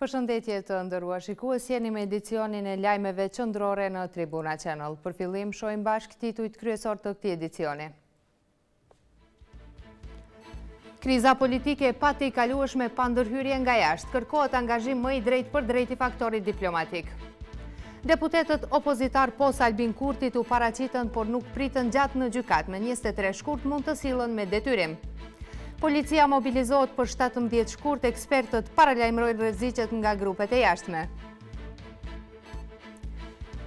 Përshëndetje të nderuar shikues, jeni me edicionin e lajmeve qendrore në Tribuna Channel. Për fillim, shohim bashkë titujt kryesor të këtij edicioni. Kriza politike e patejkalueshme pa ndërhyrje nga jashtë, kërkohet angazhim më i drejtpërdrejtë i faktorit diplomatik. Deputetët opozitarë pos Albin Kurtit u paraqitën por nuk pritën gjatë në gjykatë, më 23 shkurt mund të sillen me detyrim. Policia mobilizohet për 17 shkurt, ekspertët paralajmërojnë rreziqet nga grupet e jashtme.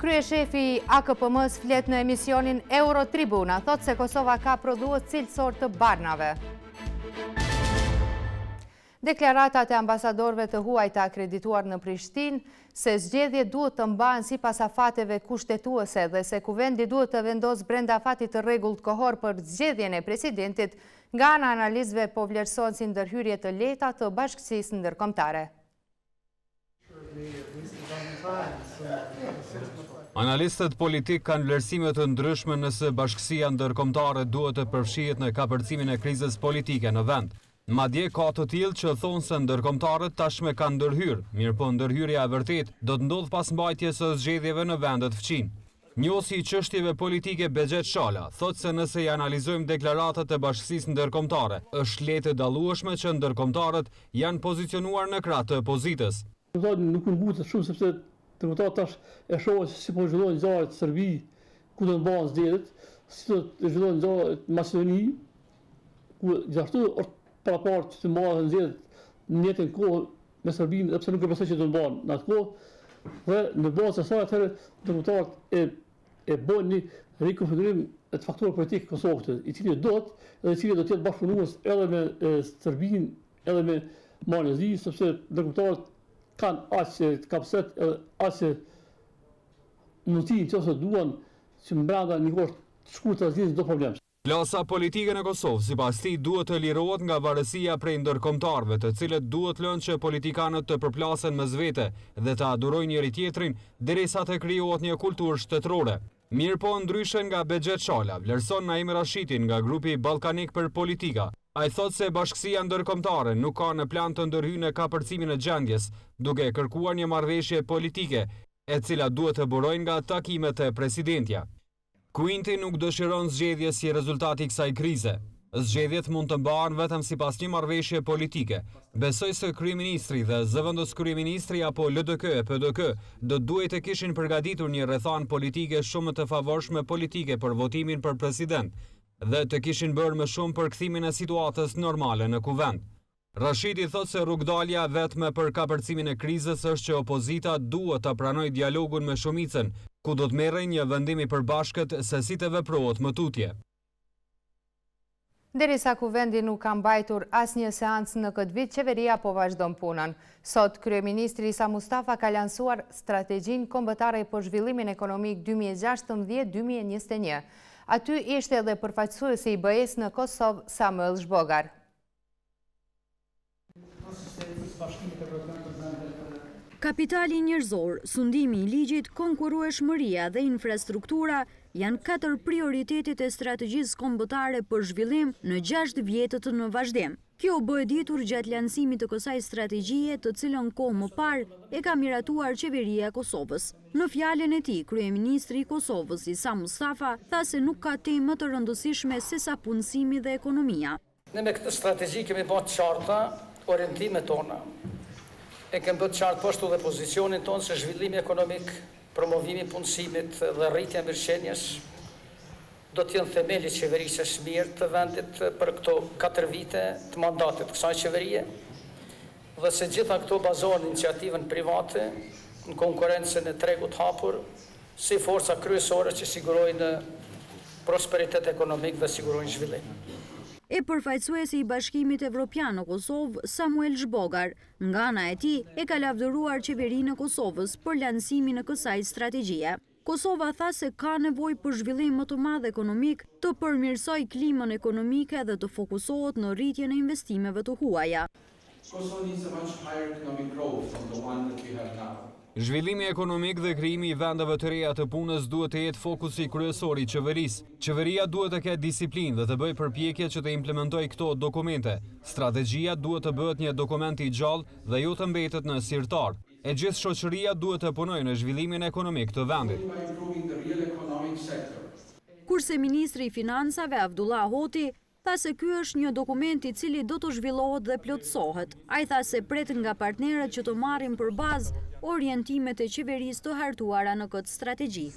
Kryeshefi i AKPM-së flet në emisionin Eurotribuna, thotë se Kosova ka prodhues cilësorë të barnave. Deklaratat e ambasadorëve të huaj të akredituar në Prishtinë, se zgjedhjet duhet të mbahen sipas afateve kushtetuese dhe se Kuvendi duhet të vendosë brenda afatit të rregullt kohor për zgjedhjen e presidentit, nga ana e analistëve po vlerësohen si ndërhyrje të lehta të bashkësisë ndërkombëtare. Analistët politikë kanë vlerësime të ndryshme nëse bashkësia ndërkombëtare duhet të përfshihet në kapërcimin e krizës politike në vend. Madje ka të tillë që thonë se ndërkombëtarët tashmë kanë ndërhyrë, mirëpo ndërhyrja e vërtetë do të ndodhë pas mbajtjes së zgjedhjeve në vendet fqinje. Njohësi i çështjeve politike Behxhet Shala, thotë se nëse i analizojmë deklaratat e bashkësisë ndërkombëtare, është lehtë e dallueshme që ndërkombëtarët janë pozicionuar në krah të pozitës. Nuk nguten shumë sepse këta tash e shohin se si po zhvillohen ngjarjet në Serbi, ku do të mbahen zgjedhjet, si do të zhvillohen ngjarjet në Maqedoni, ku gjithashtu është paraparë që të mbahen zgjedhjet në të njëjtën kohë me Serbinë, edhe pse nuk e besoj që do të bëhen në atë kohë. Dhe në bazë të kësaj atëherë deputatët e e bënë një rikonfigurim të faktorit politik në Kosovë, i cili do të dhe i cili do të jetë bashkëpunues edhe me Serbinë, edhe me Malin e Zi, sepse deputatët kanë aq kapacitet edhe aq mundësi nëse duan që mbrenda një kohe të shkurtër të zgjidhin çdo problem. Klasa politike në Kosovë, sipas tij, duhet të lirohet nga varësia prej ndërkombëtarëve, të cilët duhet lënë që politikanët të përplasen mes vete dhe të adhurojnë njëri-tjetrin, derisa të krijohet një kulturë shtetërore. Mirëpo, ndryshe nga Behxhet Shala, vlerëson Naim Rashiti nga Grupi Ballkanik për Politika. Ai thotë se bashkësia ndërkombëtare nuk ka në plan të ndërhyjë në kapërcimin e gjendjes, duke kërkuar një marrëveshje politike, e cila duhet të burojë nga takimet te presidentja. Quinti nuk dëshiron zgjedhje si rezultat i kësaj krize. Zgjedhjet mund të mbahen vetëm sipas një marrëveshje politike. Besoj se kryeministri dhe zëvendëskryeministri apo LDK e PDK do të duhej të kishin përgatitur një rrethanë politike shumë më të favorshme politike për votimin për president dhe të kishin bërë më shumë për kthimin e situatës normale në Kuvend. Rashidi thotë se rrugëdalja e vetme për kapërcimin e krizës është që opozita duhet të pranojë dialogun me shumicën, ku do të merrej një vendim i përbashkët se si të veprohet më tutje. Derisa Kuvendi nuk ka mbajtur asnjë seancë në këtë vit, qeveria po vazhdon punën. Sot, kryeministri Isa Mustafa ka lansuar Strategjinë Kombëtare për Zhvillimin Ekonomik dy mijë e gjashtëmbëdhjetë dy mijë e njëzet e një. Aty ishte edhe përfaqësuesi i BE-së në Kosovë, Samuel Zhbogar. Kapitali njerëzor, sundimi i ligjit, konkurrueshmëria dhe infrastruktura janë katër prioritetet e Strategjisë Kombëtare për Zhvillim në gjashtë vjetët në vazhdim. Kjo u bë e ditur gjatë lansimit të kësaj strategjie, të cilën kohë më parë e ka miratuar Qeveria e Kosovës. Në fjalën e tij, kryeministri i Kosovës, Isa Mustafa, tha se nuk ka temë më të rëndësishme sesa punësimi dhe ekonomia. Ne me këtë strategji kemi ba të qarta orientimet tona. E kemi bë të qartë po ashtu dhe pozicionin tonë se zhvillimi ekonomik, promovimi i punësimit dhe rritja e mirëqenies do të jenë themeli i qeverisjes së mirë të vendit për këto katër vite të mandatit të kësaj qeverie dhe se gjitha këto bazohen në iniciativën private, në konkurrencën e tregut hapur si forca kryesore që sigurojnë prosperitet ekonomik dhe sigurojnë zhvillim. E përfaqësuesi i Bashkimit Evropian në Kosovë, Samuel Zhbogar, nga ana e tij, e ka lavdëruar Qeverinë e Kosovës për lansimin e kësaj strategjie. Kosova tha se ka nevojë për zhvillim më të madh ekonomik, të përmirësojë klimën ekonomike dhe të fokusohet në rritjen e investimeve të huaja. Kosova needs a much higher economic growth from the one that we have now. Zhvillimi ekonomik dhe krijimi i vendeve të reja të punës duhet të jetë fokusi kryesor i Qeverisë. Qeveria duhet të ketë disiplinë dhe të bëjë përpjekje që të implementojë këto dokumente. Strategjia duhet të bëhet një dokument i gjallë dhe jo të mbetet në sirtar. E gjithë shoqëria duhet të punojë në zhvillimin ekonomik të vendit. Kurse ministri i Financave, Avdullah Hoti, Tha se ky është një dokument i cili do të zhvillohet dhe plotësohet. Ai tha se pret nga partnerët që të marrin për bazë orientimet e qeverisë të hartuara në këtë strategji.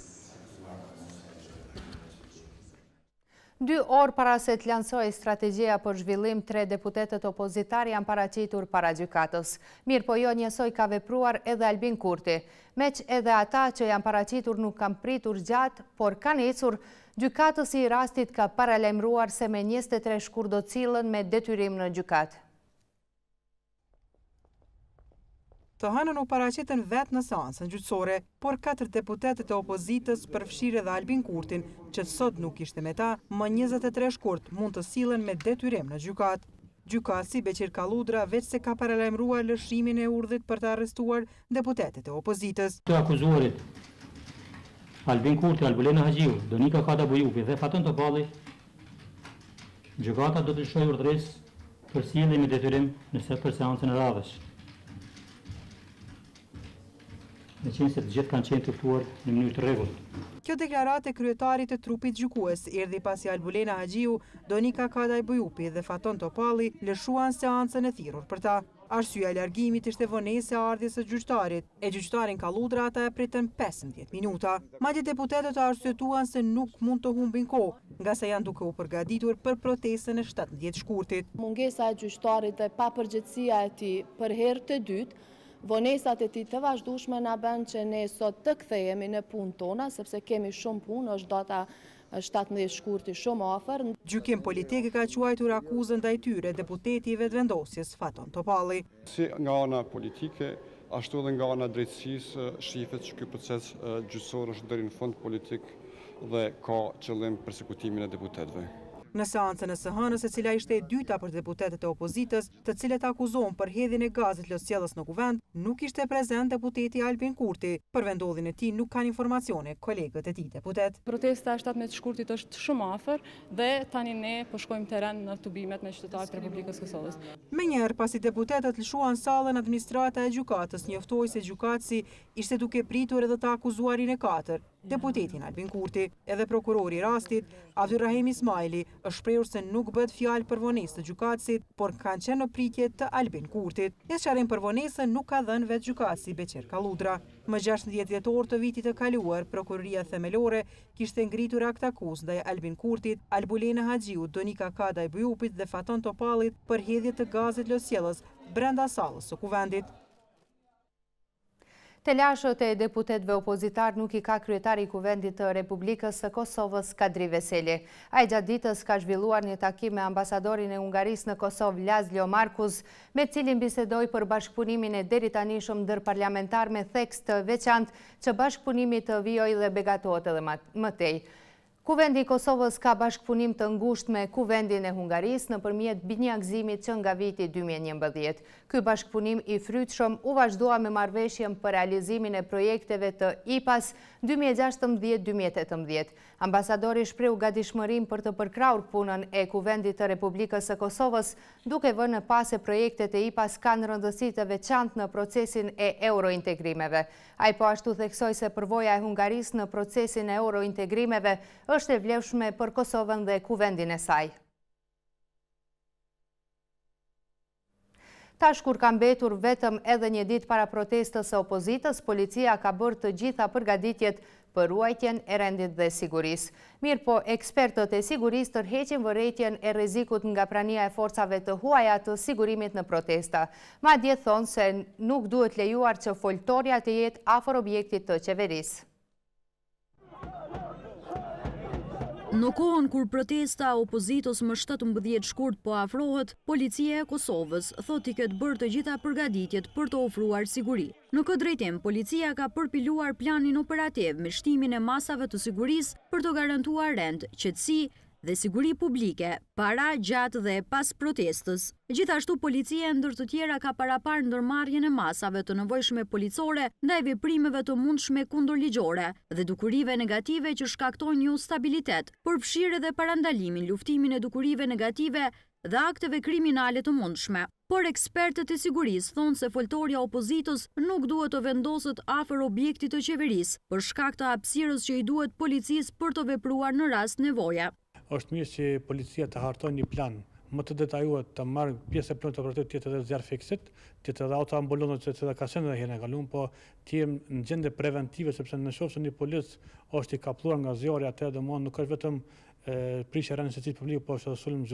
Dy orë para se të lansohej strategjia për zhvillim, tre deputetët opozitarë janë paraqitur para gjykatës. Mirëpo jo njësoj ka vepruar edhe Albin Kurti. Meqë edhe ata që janë paraqitur nuk kanë pritur gjatë, por kanë ikur, Gjykatësi i rastit ka paralajmëruar se më njëzet e tre shkurt do të sillen me detyrim në gjykatë. Të hënën u paraqitën vetë në seancën gjyqësore, por katër deputetët e opozitës, përfshirë edhe Albin Kurtin, që sot nuk ishte me ta, më njëzet e tre shkurt mund të sillen me detyrim në gjykatë. Gjykatësi Beqir Kalludra veç se ka paralajmëruar lëshimin e urdhrit për të arrestuar deputetët e opozitës, Të akuzuarit Albin Kurti, Albulena Haxhiu, Donika Kada Bujupi dhe Faton Topalli, gjykata do t'i lëshojë urdhëresë për sjellje me detyrim për seancën e radhës. Meqenëse të gjithë kanë qenë të ftuar në mënyrë të rregullt. Kjo deklaratë e kryetarit të trupit gjykues erdhi pasi Albulena Haxhiu, Donika Kadaj Bujupi dhe Faton Topalli lëshuan seancën e thirrur për ta. Arsyeja e largimit ishte vonesa e ardhjes së gjyqtarit, e gjyqtarin Kalludra ata e pritën pesëmbëdhjetë minuta. Madje deputetët arsyetuan se nuk mund të humbin kohë, ngase janë duke u përgatitur për protestën e shtatëmbëdhjetë shkurtit. Mungesa e gjyqtarit dhe papërgjegjësia e tij për herë të dytë Vonesat e tij të vazhdueshme na bënë që ne sot të kthehemi në punët tona, sepse kemi shumë punë, është data shtatëmbëdhjetë shkurti shumë afër. Gjykim politik e ka quajtur akuzën ndaj tyre deputeti i Vetëvendosjes, Faton Topalli. Si nga ana politike, ashtu edhe nga ana e drejtësisë shifet që ky proces gjyqësor është deri në fund politik dhe ka qëllim persekutimin e deputetëve. Në seancën e së hënës, e cila ishte e dyta për deputetët e opozitës, të cilët akuzohen për hedhjen e gazit lotsjellës në Kuvend, nuk ishte prezent deputeti Albin Kurti. Për vendodhjen e tij nuk kanë informacione kolegët e tij deputetë. Protesta e shtatëmbëdhjetë shkurtit është shumë afër dhe tani ne po shkojmë teren në tubimet me qytetarët të Republikës së Kosovës. Menjëherë pasi deputetët lëshuan sallën administrata e gjykatës njoftoi se gjykatësi ishte duke pritur edhe të akuzuarin e katër. deputetin Albin Kurti. Edhe prokurori i rastit, Abdurrahim Ismajli, është shprehur se nuk bëhet fjalë për vonesë të gjykatësit, por kanë qenë në pritje të Albin Kurtit. Një sqarim për vonesë nuk ka dhënë vetë gjykatësi Beqir Kalludra. Më gjashtëmbëdhjetë dhjetor të vitit të kaluar, Prokuroria Themelore kishte ngritur aktakuzë ndaj Albin Kurtit, Albulena Haxhiut, Donika Kadaj Bujupit dhe Faton Topallit për hedhje të gazit lotsjellës brenda sallës së Kuvendit. Telashet e deputetëve opozitarë nuk i ka kryetari i Kuvendit të Republikës së Kosovës, Kadri Veseli. Ai gjatë ditës ka zhvilluar një takim me ambasadorin e Hungarisë në Kosovë, Lazlo Markus, me të cilin bisedoi për bashkëpunimin e deritanishëm ndërparlamentar me theks të veçantë që bashkëpunimi të vijojë dhe begatohet edhe më tej. Kuvendi i Kosovës ka bashkëpunim të ngushtë me Kuvendin e Hungarisë nëpërmjet binjakëzimit që nga viti dy mijë e njëmbëdhjetë. Ky bashkëpunim i frytshëm u vazhdua me marrëveshjen për realizimin e projekteve të IPA-s dy mijë e gjashtëmbëdhjetë dy mijë e tetëmbëdhjetë. Ambasadori shprehu gatishmërinë për të përkrahur punën e Kuvendit të Republikës së Kosovës, duke vënë në pah se projektet e IPA-s kanë rëndësi të veçantë në procesin e eurointegrimeve. Ai po ashtu theksoi se përvoja e Hungarisë në procesin e eurointegrimeve është e vlefshme për Kosovën dhe Kuvendin e saj. Tash kur ka mbetur vetëm edhe një ditë para protestës së opozitës, policia ka bërë të gjitha përgatitjet për ruajtjen e rendit dhe sigurisë. Mirëpo, ekspertët e sigurisë tërheqin vërejtjen e rrezikut nga prania e forcave të huaja të sigurimit në protesta. Madje thonë se nuk duhet lejuar që foltorja të jetë afër objektit të qeverisë. Në kohën kur protesta e opozitës më shtatëmbëdhjetë shkurt po afrohet, Policia e Kosovës thotë t'i ketë bërë të gjitha përgatitjet për të ofruar siguri. Në këtë drejtim, policia ka përpiluar planin operativ me shtimin e masave të sigurisë për të garantuar rend, qetësi dhe siguri publike para, gjatë dhe pas protestës. Gjithashtu, policia ndër të tjera ka paraparë ndërmarrjen e masave të nevojshme policore ndaj veprimeve të mundshme kundërligjore dhe dukurive negative që shkaktojnë jostabilitet, përfshirë edhe parandalimin, luftimin e dukurive negative dhe akteve kriminale të mundshme. Por ekspertët e sigurisë thonë se foltorja e opozitës nuk duhet të vendoset afër objektit të qeverisë, për shkak të hapësirës që i duhet policisë për të vepruar në rast nevoje. Është mirë që policia të hartojë një plan më të detajuar, të marrë pjesë e plan operativ të jetë edhe zjarrfikësit, të jetë edhe autoambulantët e cila ka qenë edhe herën e kaluar, po të jenë në gjendje preventive, sepse në qoftë se një polic është i kapluar nga zjarri atëherë domthonë nuk është vetëm e prish rendin e qetësinë publike po është edhe sulm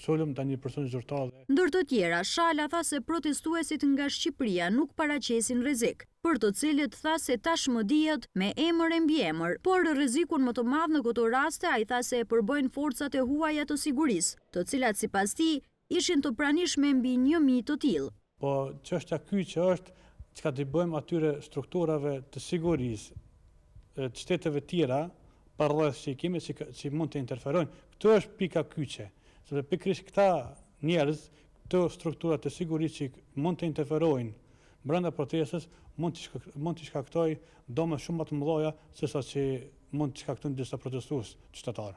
sulm ndaj një personi zyrtarë dhe. Ndër të tjera, Shala tha se protestuesit nga Shqipëria nuk paraqesin rrezik, për të cilët tha se tashmë dihet me emër e mbiemër, por rrezikun më të madh në këto raste ai tha se e përbëjnë forcat e huaja të sigurisë, të cilat sipas tij, Ishin të pranishme mbi një mijë të tillë. Po çështja kyçe është çka t'i bëjmë atyre strukturave të sigurisë të shteteve tjera përreth që i kemi që mund të interferojnë. Këtu është pika kyçe, sepse pikërisht këta njerëz, këto struktura të sigurisë që mund të interferojnë brenda protestës mund të shkaktojnë dëme shumë më të mëdha sesa që mund të shkaktojnë disa protestues qytetarë.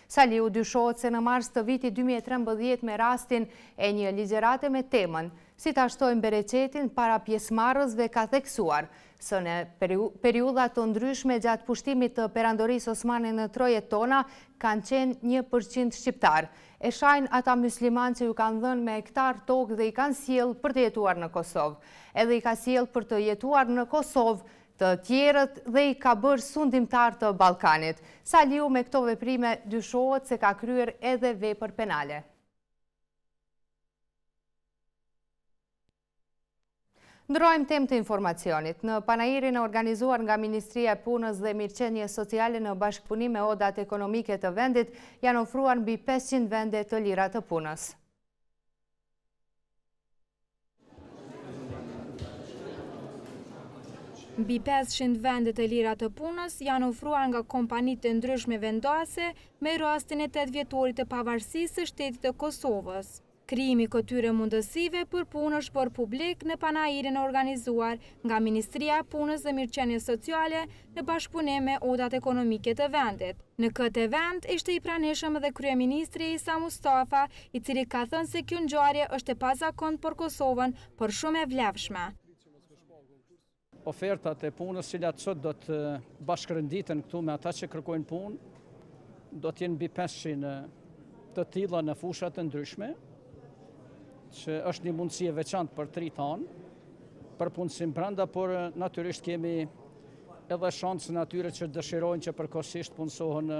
Saliu dyshohet se në mars të vitit dy mijë e trembëdhjetë me rastin e një ligjërate me temën Si ta shtojmë bereqetin para pjesëmarrësve ka theksuar se në periudha të ndryshme gjatë pushtimit të Perandorisë Osmane në trojet tona kanë qenë një përqind shqiptarë e shajnë ata myslimanë që ju kanë dhënë me hektarë tokë dhe i kanë sjellë për të jetuar në Kosovë edhe i ka sjellë për të jetuar në Kosovë të tjerët dhe i ka bërë sundimtarë të Ballkanit. Saliu me këto veprime dyshohet se ka kryer edhe vepër penale. Ndërrojmë temë të informacionit. Në panairin e organizuar nga Ministria e Punës dhe Mirëqenies Sociale në bashkëpunim me odat ekonomike të vendit, janë ofruar mbi pesëqind vende të lira të punës. Mbi pesëqind vende të lira të punës janë ofruar nga kompanitë e ndryshme vendase me rastin e tetë vjetorit të pavarësisë së shtetit të Kosovës. Krijimi i këtyre mundësive për punë është bërë publik në panairin e organizuar nga Ministria e Punës dhe Mirëqenies Sociale në bashkëpunim me odat ekonomike të vendit. Në këtë event ishte i pranishëm edhe kryeministri Isa Mustafa, i cili ka thënë se kjo ngjarje është e pazakontë për Kosovën, por shumë e vlefshme. Ofertat e punës të cilat sot do të bashkërenditen këtu me ata që kërkojnë punë, do të jenë mbi 500 të tilla në fusha të ndryshme, që është një mundësi e veçantë për të rinjtë tanë, për punësim brenda, por natyrisht kemi Edhe shansën atyre që dëshirojnë që përkohësisht të punësohen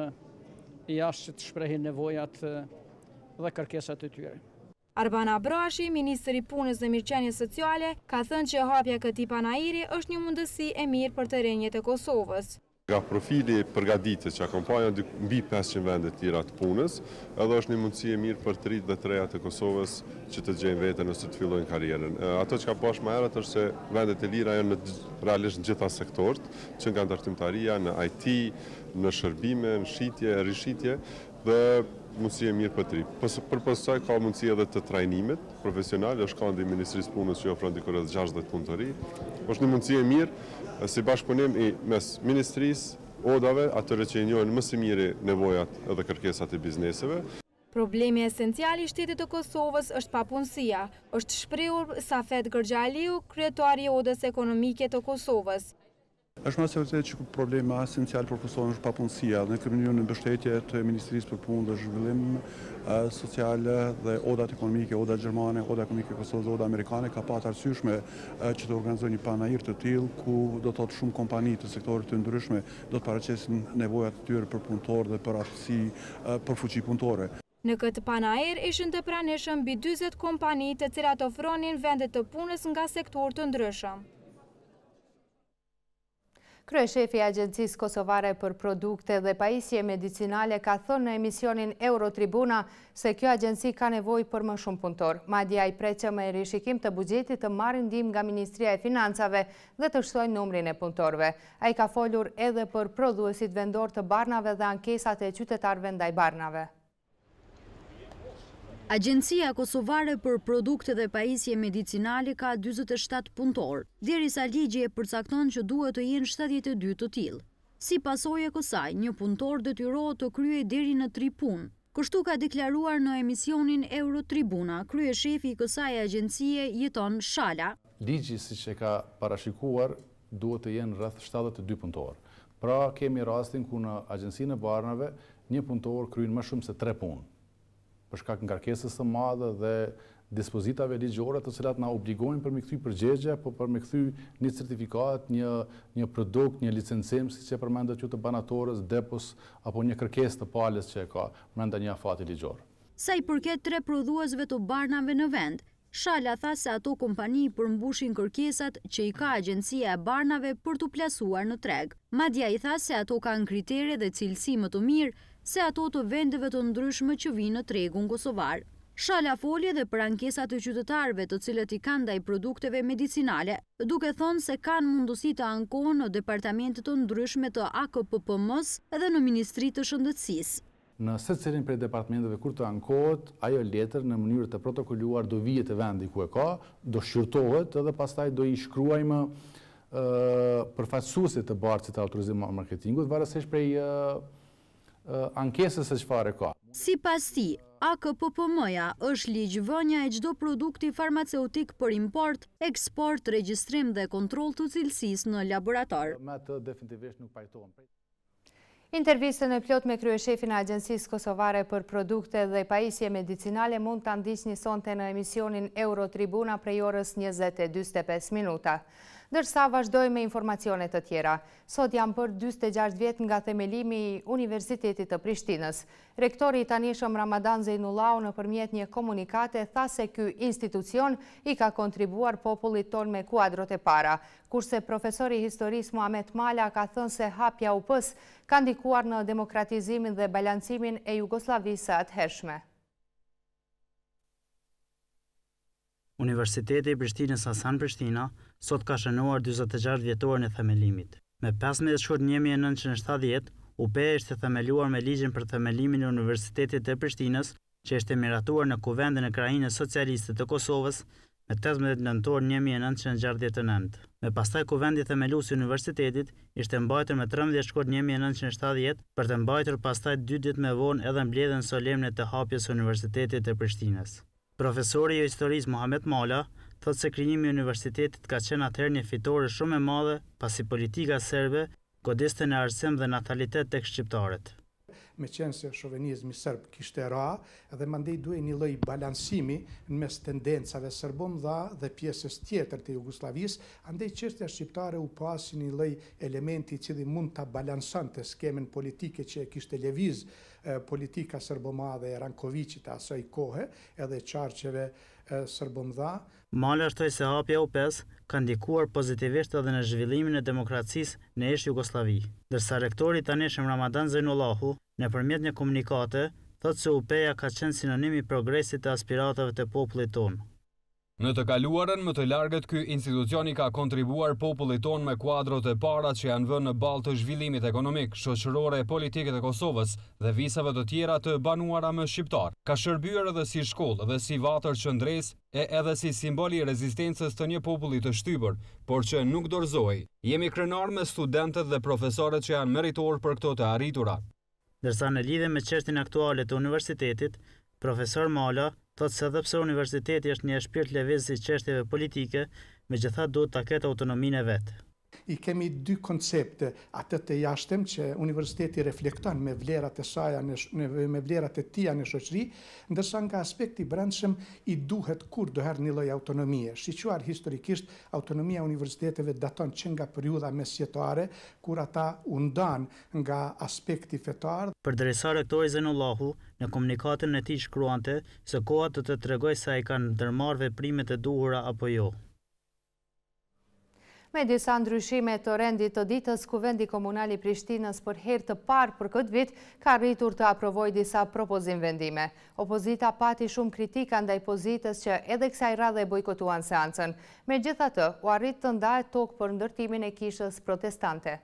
jashtë që të shprehin nevojat dhe kërkesat e tyre. Arban Abrashi, ministër i Punës dhe Mirëqenies Sociale, ka thënë që hapja e këtij panairi është një mundësi e mirë për të rinjtë e Kosovës. Nga profili i përgatitjes që ka kompania mbi pesëqind vende të lira të punës, Edhe është një mundësi e mirë për të rinjtë dhe të rejat e Kosovës që të gjejnë veten ose të fillojnë karrierën. Ato çka pashë më herët është se vendet e lira janë në realisht në të gjitha sektorët, që nga ndërtimtaria, në IT, në shërbime, në shitje, rishitje dhe mundësi e mirë për të rinjtë. Pos përpos kësaj ka mundësi edhe të trajnimit profesional, është këndi i Ministrisë Punës që ofron diku rreth gjashtëdhjetë punëtori. Është një mundësi e mirë si bashkëpunim i mes Ministrisë, Odave, atyre që i njohin më së miri nevojat dhe kërkesat e bizneseve. Problemi esencial i shtetit të Kosovës është papunësia, është shprehur Safet Gërxhaliu, kryetar i Odës Ekonomike të Kosovës. Është më se e vërtetë që problemi ma esencial për Kosovën është papunësia dhe në këtë mënyrë në mbështetje të Ministrisë për Punë dhe Zhvillim Social dhe Odat Ekonomike, Oda Gjermane, Oda Ekonomike e Kosovës dhe Oda Amerikane ka pa të arsyeshme që të organizojë një panair të tillë ku do të thotë shumë kompani të sektorit të ndryshme do të paraqesin nevojat e tyre për punëtorë dhe për aftësi për fuqi punëtore. Në këtë panair ishin të pranishëm mbi dyzet kompani të cilat ofronin vende të punës nga sektorë të ndryshëm. Kryeshefi i Agjencisë Kosovare për Produkte dhe Pajisje Medicinale ka thënë në emisionin Eurotribuna se kjo agjenci ka nevojë për më shumë punëtorë. Madje ai pret që me rishikim të buxhetit të marrin ndihmë nga Ministria e Financave dhe të shtojnë numrin e punëtorëve. Ai ka folur edhe për prodhuesit vendorë të barnave dhe ankesat e qytetarëve ndaj barnave. Agjencia Kosovare për Produkte dhe Pajisje Medicinale ka dyzet e shtatë punëtorë, derisa ligji e përcakton që duhet të jenë shtatëdhjetë e dy të tillë. Si pasojë e kësaj, një punëtor detyrohet të kryejë deri në tri punë. Kështu ka deklaruar në emisionin Eurotribuna, kryeshefi i kësaj agjencie, Jeton Shala. Ligji siç e ka parashikuar duhet të jenë rreth shtatëdhjetë e dy punëtorë. Pra, kemi rastin ku në Agjencinë e Barnave një punëtor kryen më shumë se tre punë, për shkak ngarkesës së madhe dhe dispozitave ligjore të cilat na obligojnë për me i kthy përgjegje apo për me kthy një certifikatë, një produkt, një licencim, siç e përmendët ju të barnatores, depos apo një kërkesë të palës që e ka brenda një afati ligjor. Sa i përket tre prodhuesve të barnave në vend, Shala tha se ato kompani i përmbushin kërkesat që i ka Agjencia e Barnave për t'u plasuar në treg. Madje ai tha se ato kanë kritere dhe cilësi më të mirë se ato të vendeve të ndryshme që vijnë në tregun kosovar. Shala foli edhe për ankesat e qytetarëve të cilat i kanë ndaj produkteve medicinale, duke thënë se kanë mundësi të ankohen në departamente të ndryshme të AKPPM-së dhe në Ministri të Shëndetësisë. Në secilin prej departmenteve kur të ankohet ajo letër në mënyrë të protokolluar do vijë te vendi ku e ka, do shqyrtohet edhe pastaj do i shkruajmë përfaqësuesit të bartësit të autorizim marketingut varësisht prej ankesës se çfarë ka. Sipas tij, AKPPM-ja është ligjvënia e çdo produkti farmaceutik për import, eksport, regjistrim dhe kontroll të cilësisë në laborator. Intervistën e plotë me kryeshefin e Agjencisë Kosovare për Produkte dhe Pajisje Medicinale mund ta ndiqni sonte në emisionin Eurotribuna prej orës njëzet e dyzet e pesë minuta. Ndërsa vazhdojmë me informacione të tjera. Sot janë bërë dyzet e gjashtë vjet nga themelimi i Universitetit të Prishtinës. Rektori i tanishëm Ramadan Zejnullahu nëpërmjet një komunikate tha se ky institucion i ka kontribuar popullit tonë me kuadrot e para, Kurse profesori i historisë Muhamet Mala ka thënë se hapja e UP-së ka ndikuar në demokratizimin dhe balancimin e Jugosllavisë së atëhershme. Universiteti i Prishtinës Hasan Prishtina sot ka shënuar dyzet e gjashtë vjetorin e themelimit. Me pesëmbëdhjetë shkurt një mijë e nëntëqind e shtatëdhjetë, UP-ja ishte themeluar me Ligjin për Themelimin e Universitetit të Prishtinës që ishte miratuar në Kuvendin e Krahinës Socialiste të Kosovës me tetëmbëdhjetë nëntor një mijë e nëntëqind e gjashtëdhjetë e nëntë. Më pastaj Kuvendi Themelues i Universitetit ishte mbajtur me trembëdhjetë shkurt një mijë e nëntëqind e shtatëdhjetë për të mbajtur pastaj dy ditë më vonë edhe mbledhjen solemne të hapjes së Universitetit të Prishtinës. Profesori i Historisë Muhamet Mala thotë se krijimi i Universitetit ka qenë atëherë një fitore shumë e madhe pasi politika serbe godiste në arsim dhe natalitet tek shqiptarët. Meqenëse shovenizmi serb kishte ra, dhe mandej duhej një lloj balancimi në mes tendencave serbomëdha dhe pjesës tjetër të Jugosllavisë, andej çështja shqiptare u pa si një lloj elementi i cili mund ta balansonte skemën politike që e kishte lëvizë politika serbomadhe e Rankoviqit e asaj kohe edhe e qarqeve serbomëdha Mala shtoi se hapja e UP-së ka ndikuar pozitivisht edhe në zhvillimin e demokracisë në ish-Jugosllavi, ndërsa rektori i tanishëm Ramadan Zejnullahu, nëpërmjet një komunikate, thotë se UP-ja ka qenë sinonim i progresit e aspiratave të popullit tonë. Në të kaluarën më të largët ky institucion i ka kontribuar popullit tonë me kuadrot e para që janë vënë në ballë të zhvillimit ekonomik, shoqëror e politik të Kosovës dhe viseve të tjera të banuara me shqiptarë. Ka shërbyer edhe si shkollë dhe si vatër qëndresë, e edhe si simbol i rezistencës të një populli të shtypur, por që nuk dorëzohej. Jemi krenarë me studentët dhe profesorët që janë meritorë për këto të arritura. Ndërsa në lidhje me çështjen aktuale të universitetit, profesor Mala, thotë se edhe pse universiteti është një shpirt lëvizës i çështjeve politike, megjithatë duhet ta ketë autonominë e vet. I kemi dy koncepte, atë të jashtëm që universiteti reflekton me vlerat e saja në dhe me vlerat e tija në shoqëri, ndërsa nga aspekti i brendshëm i duhet kurdoherë një lloj autonomie. Shiquar historikisht, autonomia e universiteteve daton që nga periudha mesjetare, kur ata u ndanë nga aspekti fetar, Përderisa rektori Zejnullahu në komunikatën e tij shkruante se koha do të tregojë se a i kanë ndërmarrë veprimet e duhura apo jo. Me disa ndryshime të rendit të ditës, Kuvendi Komunal i Prishtinës për herë të parë për këtë vit ka arritur të aprovojë disa propozim vendime. Opozita pati shumë kritika ndaj pozitës që edhe kësaj radhe e bojkotuan seancën. Megjithatë, u arrit të ndahet tokë për ndërtimin e kishës protestante.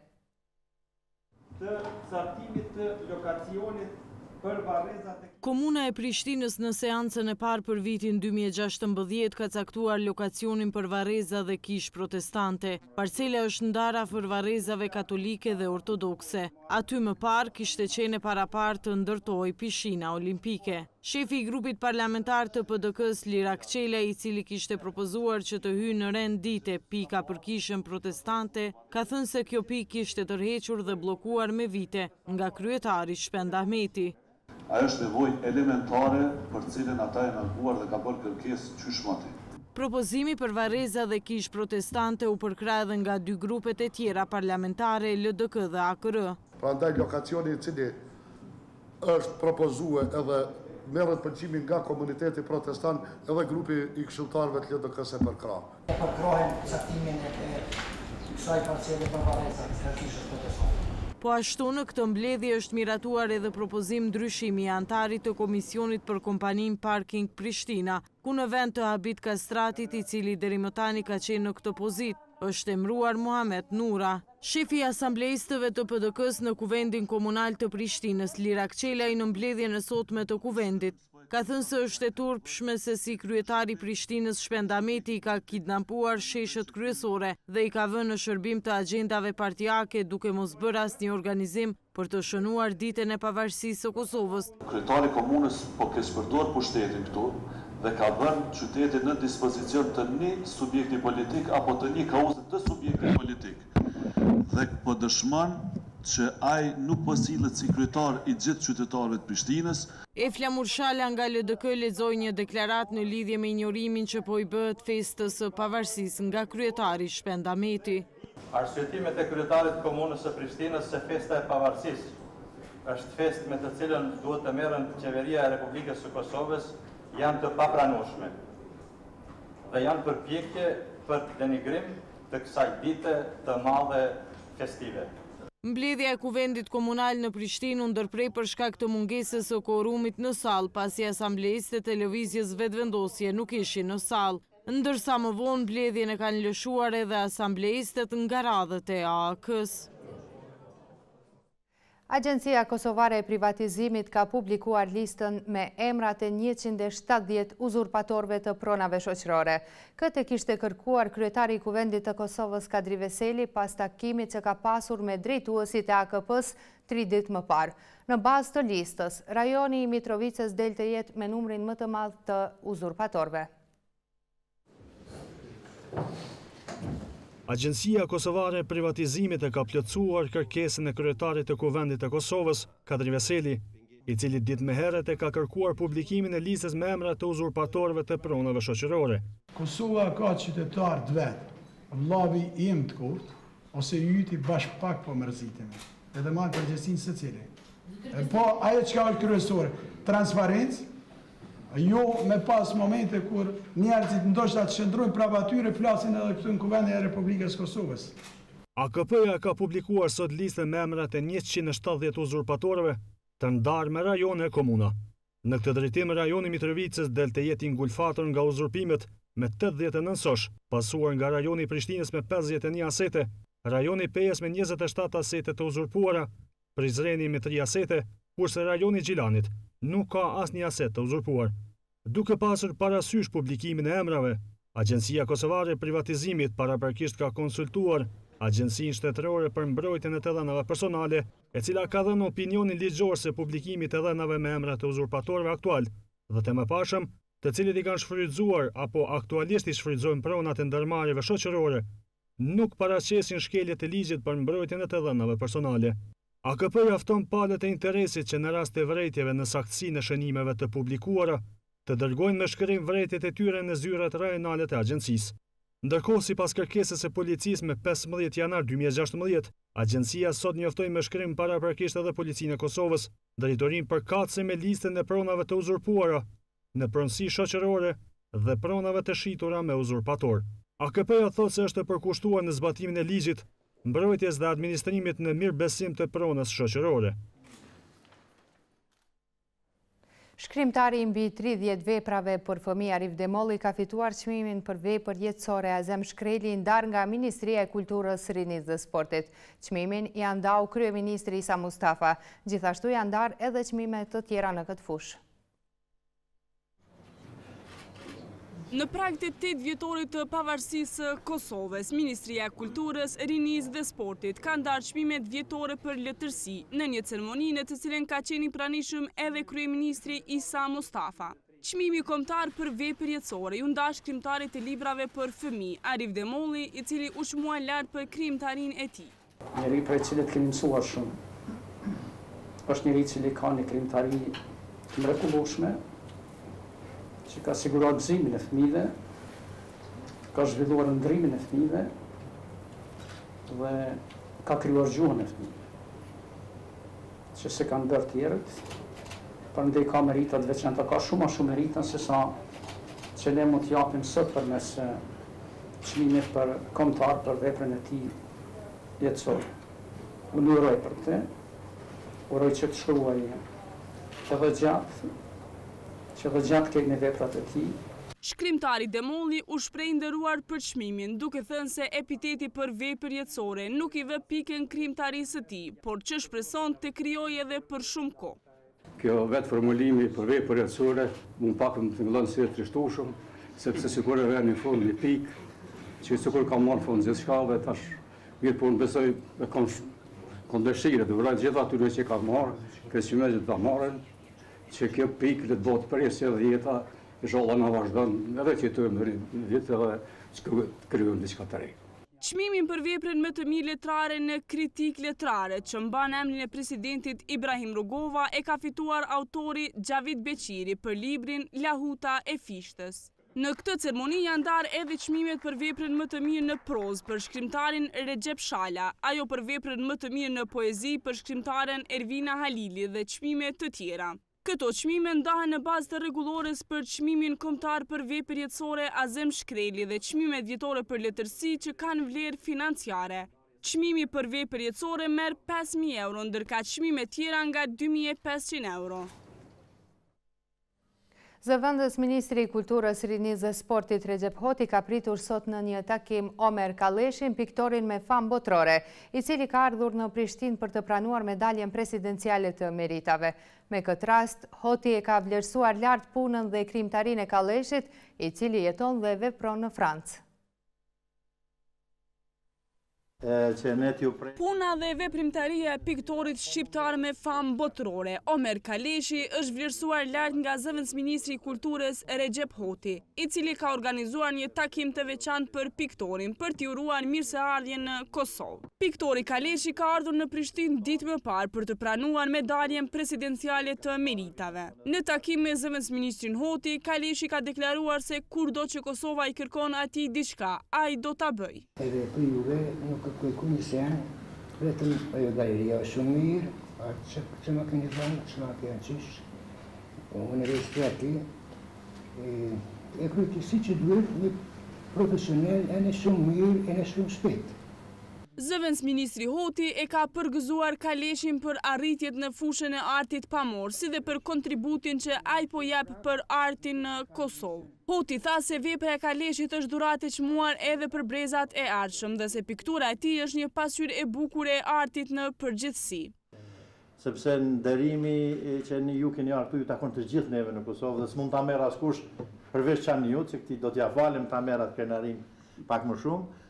të caktimit të lokacionit për varrezat e. Komuna e Prishtinës në seancën e parë për vitin dy mijë e gjashtëmbëdhjetë ka caktuar lokacionin për varreza dhe kishë protestante. Parcela është ndarë afër varrezave katolike dhe ortodokse. Aty më parë kishte qenë e paraparë të ndërtohej pishina olimpike. Shefi i grupit parlamentar të PDK-së, Lirak Çelaj, i cili kishte propozuar që të hyjë në rend dite pika për kishën protestante, ka thënë se kjo pikë ishte tërhequr dhe bllokuar me vite nga kryetari Shpend Ahmeti. Ajo është nevojë elementare për të cilën ata janë ankuar dhe kanë bërë kërkesë qysh moti. Propozimi për varreza dhe kishë protestante u përkrah edhe nga dy grupet e tjera parlamentare, LDK dhe AKR. Prandaj lokacioni i cili Është propozue edhe merret pëlqimi nga komuniteti protestant edhe grupi i këshilltarëve të LDK-së e përkrah. E përkrahim caktimin e kësaj parcele për varrezat e Kishës Protestante. Po ashtu në këtë mbledhje është miratuar edhe propozim ndryshimi i anëtarit të Komisionit për kompaninë Parking Prishtina, ku në vend të Habit Kastratit, i cili deri më tani ka qenë në këtë pozitë, është emëruar Muhamet Nura. Shefi i asambleistëve të PDK-së në Kuvendin Komunal të Prishtinës, Lirak Çelaj në mbledhjen e sotme të Kuvendit, ka thënë se është e turpshme se si kryetari i Prishtinës, Shpend Ahmeti i ka kidnapuar sheshët kryesore dhe i ka vënë në shërbim të agjendave partiake duke mos bërë asnjë organizim për të shënuar Ditën e Pavarësisë së Kosovës. Kryetari i komunës po keqpërdor pushtetin këtu dhe e ka vënë qytetin në dispozicion të një subjekti politik apo të një kauze të subjektit politik dhe po dëshmon që ai nuk po sillet si kryetar i gjithë qytetarëve të Prishtinës. E Flamur Shala nga LDK lexoi një deklaratë në lidhje me injorimin që po i bëhet festës së Pavarësisë nga kryetari Shpend Ahmeti. Arsyetimet e kryetarit të Komunës së Prishtinës se festa e Pavarësisë është festë me të cilën duhet të merret Qeveria e Republikës së Kosovës janë të papranueshme dhe janë përpjekje për denigrim të kësaj dite të madhe festive. Mbledhja e Kuvendit Komunal në Prishtinë u ndërpre për shkak të mungesës së kuorumit në sallë, pasi asambleistët e Lëvizjes Vetëvendosje nuk ishin në sallë. Ndërsa më vonë mbledhjen e kanë lëshuar edhe asambleistët nga radhët e AAK-së. Agjencia Kosovare e Privatizimit ka publikuar listën me emrat e njëqind e shtatëdhjetë uzurpatorëve të pronave shoqërore. Këtë e kishte kërkuar kryetari i Kuvendit të Kosovës Kadri Veseli pas takimit që ka pasur me drejtuesit e AKP-së tri ditë më parë. Në bazë të listës, rajoni i Mitrovicës del të jetë me numrin më të madh të uzurpatorëve. Agjencia Kosovare e Privatizimit e ka plotësuar kërkesën e kryetarit të Kuvendit të Kosovës, Kadri Veseli, i cili ditë më herët e ka kërkuar publikimin e listës me emra të uzurpatorëve të pronave shoqërore. Kosova ka qytetarë të vet, vllavi im të koftë ose i yti bashkë pak po mërzitem, e të marrë përgjegjësinë secili. Po ajo çka është kryesore, transparencë, Jo me pas momente kur njerëzit ndoshta të qëndrojnë prapa atyre, flasin edhe këtu në Kuvendin e Republikës së Kosovës. AKP-ja ka publikuar sot listën me emrat e njëqind e shtatëdhjetë uzurpatorëve, të ndarë në rajone e komuna. Në këtë drejtim, rajoni i Mitrovicës del të jetë i ngulfatur nga uzurpimet me tetëdhjetë e nëntë sosh, pasuar nga rajoni i Prishtinës me pesëdhjetë e një asete, rajoni i Pejës me njëzet e shtatë asete të uzurpuara, Prizreni me tri asete, kurse rajoni i Gjilanit nuk ka asnjë aset të uzurpuar. Duke pasur parasysh publikimin e emrave, Agjencia Kosovare e Privatizimit paraprakisht ka konsultuar Agjencinë Shtetërore për Mbrojtjen e të Dhënave Personale, e cila ka dhënë opinionin ligjor se publikimi i të dhënave me emra të uzurpatorëve aktualë dhe të mëparshëm, të cilët i kanë shfrytëzuar apo aktualisht i shfrytëzojnë pronat e ndërmarrjeve shoqërore, nuk paraqesin shkelje të ligjit për mbrojtjen e të dhënave personale. AKP-ja fton palët e interesit që në rast të vërejtjeve në saktësinë e shënimeve të publikuara, të dërgojnë me shkrim vërejtjet e tyre në zyrat rajonale të agjencisë. Ndërkohë, sipas kërkesës së policisë më pesëmbëdhjetë janar dy mijë e gjashtëmbëdhjetë, agjencia sot njoftoi me shkrim paraprakisht edhe Policinë e Kosovës, Drejtorinë Përkatëse me listën e pronave të uzurpuara, në pronësi shoqërore dhe pronave të shitura me uzurpatorë. AKP-ja thotë se është e përkushtuar në zbatimin e ligjit, mbrojtjes dhe administrimit në mirëbesim të pronës shoqërore. Shkrimtari i mbi tridhjetë veprave për fëmijë Arif Demolli ka fituar çmimin për vepër jetësore Azem Shkreli i ndarë nga Ministria e Kulturës, Rinisë dhe Sportit. Çmimin ia ndau kryeministri Isa Mustafa. Gjithashtu janë ndarë edhe çmime të tjera në këtë fushë. Në prag të 8 vjetorit të pavarësisë së Kosovës, Ministria e Kulturës, Rinisë dhe Sportit ka ndarë çmimet vjetore për letërsi në një ceremoni në të cilën ka qenë i pranishëm edhe kryeministri Isa Mustafa. Çmimi kombëtar për vepër jetësore iu nda shkrimtarit të librave për fëmijë, Arif Demolli, i cili u çmua lart për krijimtarinë e tij. Njeri prej të cilit kemi mësuar shumë. Është njeri i cili ka një krijimtari të mrekullueshme, që ka siguruar gëzimin e fëmijëve, ka zhvilluar ëndrrimin e fëmijëve dhe ka krijuar gjuhën e fëmijëve, që s'e kanë bërë të tjerët, prandej ka merita të veçanta, ka shumë ma shumë merita se sa që ne mund t'i japim sot përmes çmimit kombëtar për veprën e tij. jetësor. Unë ju uroj për këtë, uroj që të shkruajë edhe gjatë, që edhe gjatë të kemi veprat e tij. Shkrimtari Demolli u shpreh i nderuar për çmimin, duke thënë se epiteti për vepër jetësore nuk i vë pikën krijimtarisë së tij, por që shpreson të krijojë edhe për shumë kohë. Kjo vetë formulimi për vepër jetësore mua pak më tingëllon si e trishtueshëm, sepse sikur e vënë në fund një pikë që sikur ka marrë fund gjithçka dhe tash mirëpo unë besoj e kam dëshirë t'u uroj gjithë atyre që kanë marrë kësi çmime që ta marrin, që kjo pikë të bëhet presje dhe jeta inshallah të na vazhdojë edhe që të më vit edhe që të krijojmë diçka të re. Çmimin për veprën më të mirë letrare në Kritikë Letrare, që mban emrin e presidentit Ibrahim Rugova, e ka fituar autori Xhavit Beqiri për librin Lahuta e Fishtës. Në këtë ceremoni janë ndarë edhe çmimet për veprën më të mirë në prozë për shkrimtarin Rexhep Shala, ajo për veprën më të mirë në poezi për shkrimtaren Ervina Halili dhe çmime të tjera. Këto çmime ndahen në bazë të rregullores për Çmimin Kombëtar për Vepër Jetësore Azem Shkreli dhe Çmimet Vjetore për Letërsi që kanë vlerë financiare. Çmimi për Vepër Jetësore merr pesë mijë euro, ndërkaq çmimet tjera nga dy mijë e pesëqind euro. Zëvendës Ministri i Kulturës, Rinisë dhe Sportit Rexhep Hoti ka pritur sot në një takim Omer Kaleshin, piktorin me famë botërore, i cili ka ardhur në Prishtinë për të pranuar medaljen presidenciale të meritave. Me këtë rast, Hoti e ka vlerësuar lartë punën dhe krijimtarinë e Kaleshit, i cili jeton dhe vepron në Francë. Puna dhe veprimtaria e piktorit shqiptar me famë botërore, Omer Kaleshi, është vlerësuar lartë nga zëvendësministri i Kulturës, Rexhep Hoti. i cili ka organizuar një takim të veçantë për piktorin, për t'i uruar mirëseardhjen në Kosovë. Piktori Kaleshi ka ardhur në Prishtinë ditë më parë për të pranuar medaljen presidenciale të meritave. Në takim me zëvendësministrin Hoti, Kaleshi ka deklaruar se kurdo që Kosova i kërkon atij diçka, ai do ta bëjë. Edhe prej juve nuk kërkoj sen, vetëm ajo galeri është shumë mirë, atë që më keni dhënë, që më keni qesh, unë e respektoj, E kryti si që duhet një profesionel edhe shumë mirë edhe shumë shpejt. Zëvendësministri Hoti e ka përgëzuar Kaleshin për arritjet në fushën e artit pamor, si dhe për kontributin që ai po jep për artin në Kosovë. Hoti tha se vepra e Kaleshit është dhuratë e çmuar edhe për brezat e ardhshëm dhe se piktura e tij është një pasqyrë e bukur e artit në përgjithësi. Sepse nderimi që ni ju keni ardhë këtu iu takon të gjithë neve në Kosovë dhe s'mund ta merr askush përveç Çaniut që këtij do t'ia falim ta merr atë krenarinë pak më shumë,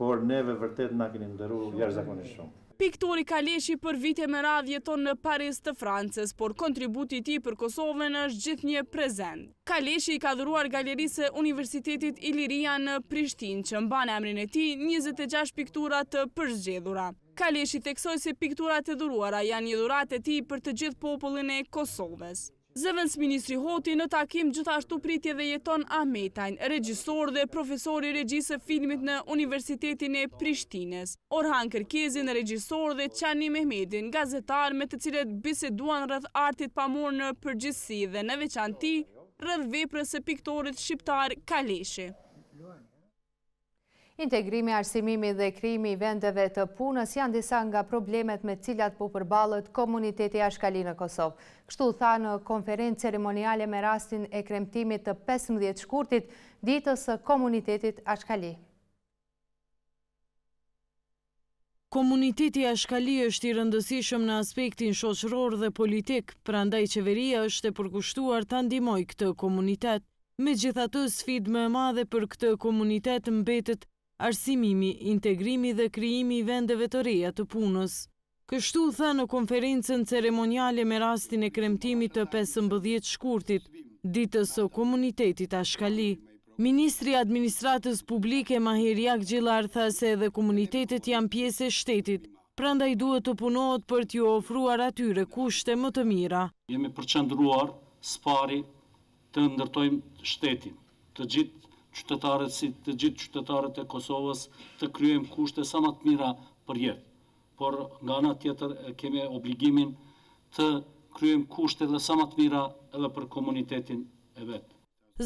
por neve vërtet na keni nderu jashtëzakonisht shumë. Piktori Kaleshi për vite me radhë jeton në Paris të Francës, por kontributi i tij për Kosovën është gjithnjë prezent. Kaleshi i ka dhuruar Galerisë së Universitetit Iliria në Prishtinë, që mban emrin e tij, njëzet e gjashtë piktura të përzgjedhura. Kaleshi theksoi se pikturat e dhuruara janë një dhuratë e tij për të gjithë popullin e Kosovës. Zëvendësministri Hoti në takim gjithashtu priti dhe Jeton Ahmetajn, regjisor dhe profesor i regjisë së filmit në Universitetin e Prishtinës, Orhan Kërkezin, regjisor dhe Qani Mehmedin, gazetar me të cilët biseduan rreth artit pamor në përgjithësi dhe në veçanti rreth veprës së piktorit shqiptar Kaleshi. Integrimi, arsimimi dhe krijimi i vendeve të punës janë disa nga problemet me të cilat po përballet komuniteti ashkali në Kosovë. Kështu u tha në konferencë ceremoniale me rastin e kremtimit të pesëmbëdhjetë shkurtit, Ditës së Komunitetit Ashkali. Komuniteti Ashkali është i rëndësishëm në aspektin shoqëror dhe politik, prandaj Qeveria është e përkushtuar ta ndihmojë këtë komunitet. Megjithatë, sfidë më e madhe për këtë komunitet mbetet arsimimi, integrimi dhe krijimi i vendeve të reja të punës. Kështu u tha në konferencën ceremoniale me rastin e kremtimit të pesëmbëdhjetë shkurtit, Ditës së Komunitetit Ashkali. Ministri i Administratës Publike, Mahir Jagxhillar, tha se edhe komunitetet janë pjesë e shtetit, prandaj duhet të punohet për t'iu ofruar atyre kushte më të mira. Jemi përqendruar së pari të ndërtojmë shtetin, të gjithë qytetarët si të gjithë qytetarët e Kosovës të krijojmë kushte sa më të mira për jetë. por nga ana tjetër kemi obligimin të krijojmë kushte edhe sa më të mira edhe për komunitetin e vet.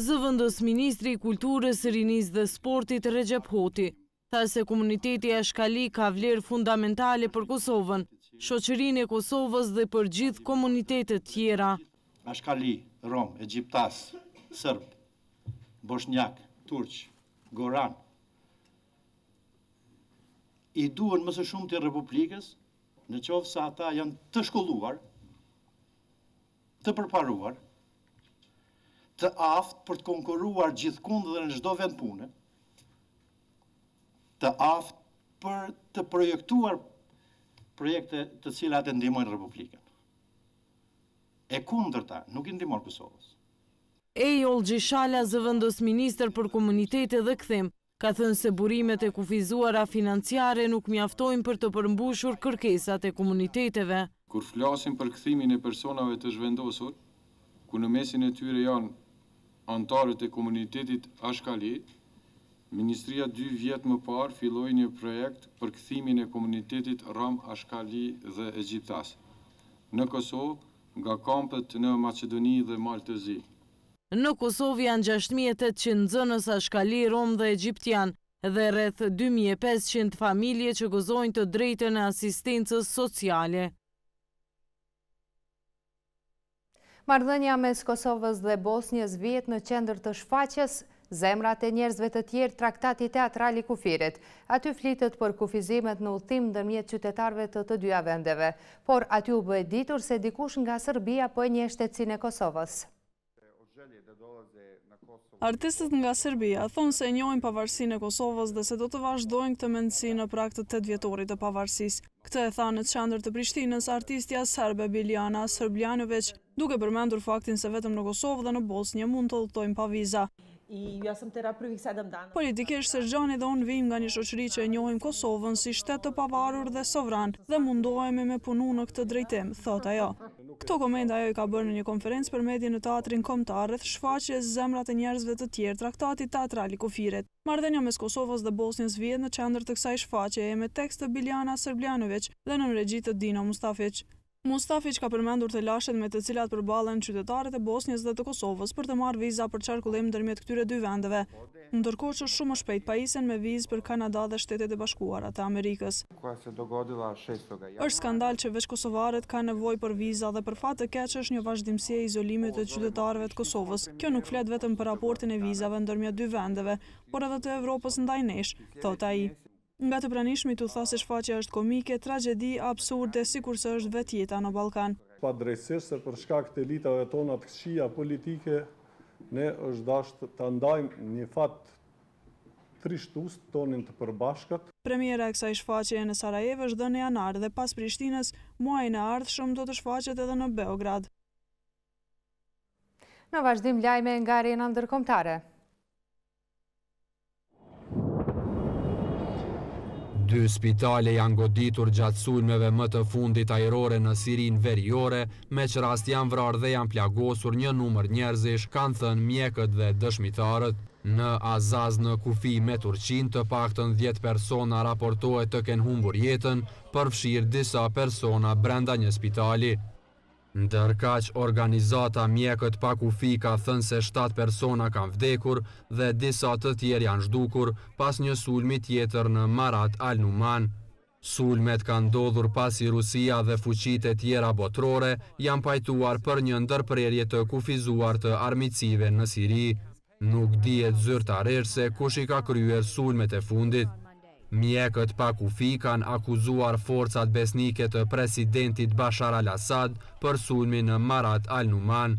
Zëvendës ministri i Kulturës, Rinisë dhe Sportit, Rexhep Hoti, tha se komuniteti ashkali ka vlerë fundamentale për Kosovën, shoqërinë e Kosovës dhe për gjithë komunitetet tjera. Ashkali, romë, egjiptas, serbë, boshnjakë, turq, goranë, i duhen më së shumti Republikës, në qoftë se ata janë të shkolluar, të përparuar, të aftë për të konkuruar gjithkund dhe në çdo vend pune, të aftë për të projektuar projekte të cilat e ndihmojnë Republikën. E kundërta, nuk i ndihmojnë Kosovës. E Gjylxhi Shala, zëvendës ministër për komunitete dhe kthim, ka thënë se burimet e kufizuara financiare nuk mjaftojnë për të përmbushur kërkesat e komuniteteve. Kur flasim për kthimin e personave të zhvendosur, ku në mesin e tyre janë anëtarët e komunitetit Ashkali, ministria dy vjet më parë filloi një projekt për kthimin e komunitetit rom Ashkali dhe Egjiptas në Kosovë nga kampet në Maqedoni dhe Mal të Zi. Në Kosovë janë gjashtë mijë e tetëqind nxënës ashkali, romë dhe egjiptianë dhe rreth dy mijë e pesëqind familje që gëzojnë të drejtën e asistencës sociale. Marrëdhënia mes Kosovës dhe Bosnjës vihet në qendër të shfaqjes Zemrat e njerëzve të tjerë Traktati teatral i kufirit. Aty flitet për kufizimet në udhëtim ndërmjet qytetarëve të të dyja vendeve. Por, aty u bë e ditur se dikush nga Serbia po e njeh shtetësinë e Kosovës. Artistët nga Serbia thonë se e njohin pavarësinë e Kosovës dhe se do të vazhdojnë këtë mendësi në prag të tetë vjetorit të pavarësisë. Këtë e tha në qendër të Prishtinës artistja serbe Biljana Srbljanoviq. duke përmendur faktin se vetëm në Kosovë dhe në Bosnje mund të udhëtojmë pa viza. Politikisht, Sërgjani dhe unë vijmë nga një shoqëri që e njohim Kosovën si shtet të pavarur dhe sovran dhe mundohemi me punu në këtë drejtim, thotë ajo. Këto komente ajo i ka bërë në një konferencë për median në Teatrin Kombëtar rreth shfaqjes Zemrat e njerëzve të tjerë, traktati teatral i kufirit. Marrëdhënia mes Kosovës dhe Bosnjës vihet në qendër të kësaj shfaqjeje me tekst të Biljana Srbljanoviq dhe nën regji të Dino Mustafiq. Mustafiq ka përmendur telashet me të cilat përballen qytetarët e Bosnjës dhe të Kosovës për të marrë viza për qarkullim ndërmjet këtyre dy vendeve, ndërkohë që shumë më shpejt pajisen me vizë për Kanada dhe Shtetet e Bashkuara të Amerikës. Është skandal që veç kosovarët kanë nevojë për viza dhe për fat të keq është një vazhdimësi e izolimit të qytetarëve të Kosovës. Kjo nuk flet vetëm për raportin e vizave ndërmjet dy vendeve, por edhe të Evropës ndaj nesh, thotë ai. Nga të pranishmit u tha se shfaqja është komike, tragjedi, absurde, sikurse është vetë jeta në Ballkan. Padrejtësisht se për shkak të elitave tona të këqija politike, ne është dashtë ta ndajmë një fat trishtus tonin të përbashkët. Premiera e kësaj shfaqjeje në Sarajevë është dhënë në janar dhe pas Prishtinës, muajin e ardhshëm do të shfaqet edhe në Beograd. Në vazhdim lajme nga arena ndërkombëtare. Dy spitale janë goditur gjatë sulmeve më të fundit ajrore në Sirinë veriore, me ç'rast janë vrarë dhe janë plagosur një numër njerëzish, kanë thënë mjekët dhe dëshmitarët. Në Azaz në kufi me Turqinë, të paktën dhjetë persona raportohet të kenë humbur jetën, përfshirë disa persona brenda një spitali. Ndërkaq, organizata Mjekët pa Kufij ka thënë se shtatë persona kanë vdekur dhe disa të tjerë janë zhdukur pas një sulmi tjetër në Marat al Numan. Sulmet kanë ndodhur pasi Rusia dhe fuqitë e tjera botërore janë pajtuar për një ndërprerje të kufizuar të armiqësive në Siri. Nuk dihet zyrtarisht se kush i ka kryer sulmet e fundit. Mjekët pa kufij kanë akuzuar forcat besnike të presidentit Bashar al-Assad për sulmin në Marat al-Numan.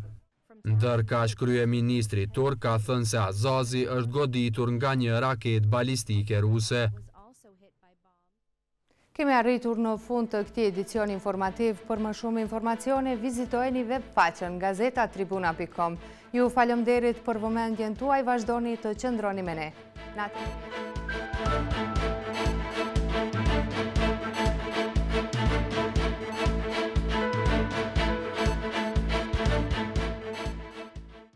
Ndërkaq kryeministri turk ka thënë se Azazi është goditur nga një raketë balistike ruse. Kemi arritur në fund të këtij edicioni informativ. Për më shumë informacione, vizitojeni webfaqen gazetatribuna.com. Ju faleminderit për vëmendjen tuaj, vazhdoni të qëndroni me ne.